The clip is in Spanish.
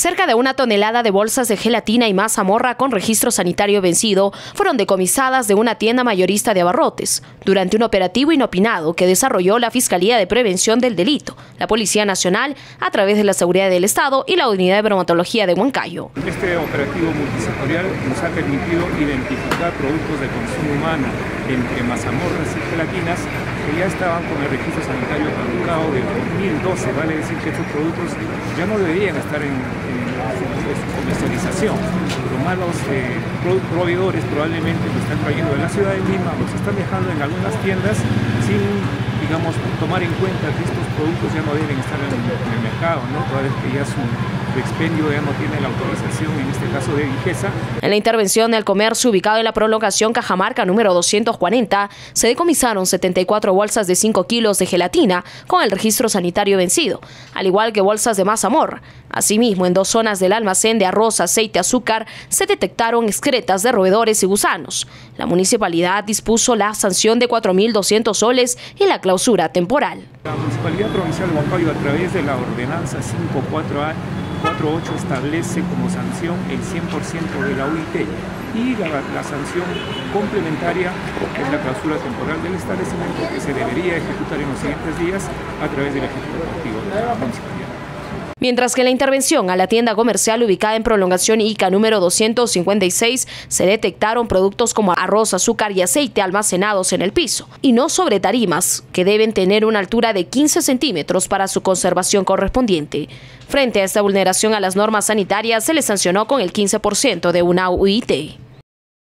Cerca de una tonelada de bolsas de gelatina y masa morra con registro sanitario vencido fueron decomisadas de una tienda mayorista de abarrotes durante un operativo inopinado que desarrolló la Fiscalía de Prevención del Delito, la Policía Nacional, a través de la Seguridad del Estado y la Unidad de Bromatología de Huancayo. Este operativo multisectorial nos ha permitido identificar productos de consumo humano entre mazamorras y gelatinas que ya estaban con el registro sanitario caducado del 2012, vale decir que estos productos ya no deberían estar en, comercialización. Los malos eh, proveedores probablemente lo están trayendo de la ciudad de Lima, los están dejando en algunas tiendas sin digamos, tomar en cuenta que estos productos ya no deben estar en, el mercado, ¿no? toda vez que ya su expendio ya no tiene la autorización, en este caso de Vigesa. En la intervención del comercio ubicado en la prolongación Cajamarca número 240, se decomisaron 74 bolsas de 5 kilos de gelatina con el registro sanitario vencido, al igual que bolsas de masa amor. Asimismo, en dos zonas del almacén de arroz, aceite, azúcar, se detectaron excretas de roedores y gusanos. La municipalidad dispuso la sanción de 4.200 soles y la clausura temporal. La Municipalidad Provincial de Huancayo, a través de la ordenanza 548, establece como sanción el 100% de la UIT y la, sanción complementaria es la clausura temporal del establecimiento que se debería ejecutar en los siguientes días a través del Ejecutivo Municipalidad. Mientras que en la intervención a la tienda comercial ubicada en prolongación ICA número 256 se detectaron productos como arroz, azúcar y aceite almacenados en el piso, y no sobre tarimas, que deben tener una altura de 15 centímetros para su conservación correspondiente. Frente a esta vulneración a las normas sanitarias, se le sancionó con el 15% de una UIT.